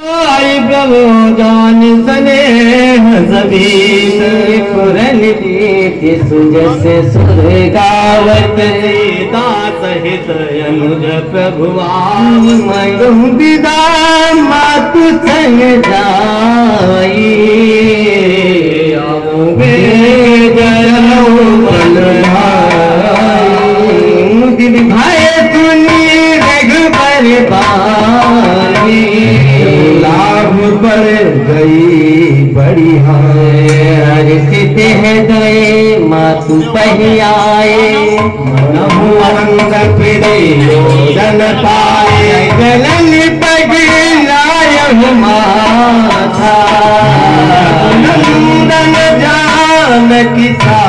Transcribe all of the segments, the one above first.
प्रभो जान सने पुरन रीति सुजस सुर गावत सीता सहित अनुज प्रभुआम मयु ने मातु संग जाई उमर गई बड़ी हाय सिद्ध है गए मातु पहियाए। जन पाए। गलन पगलाय माथा। जान किसा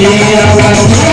Yeah,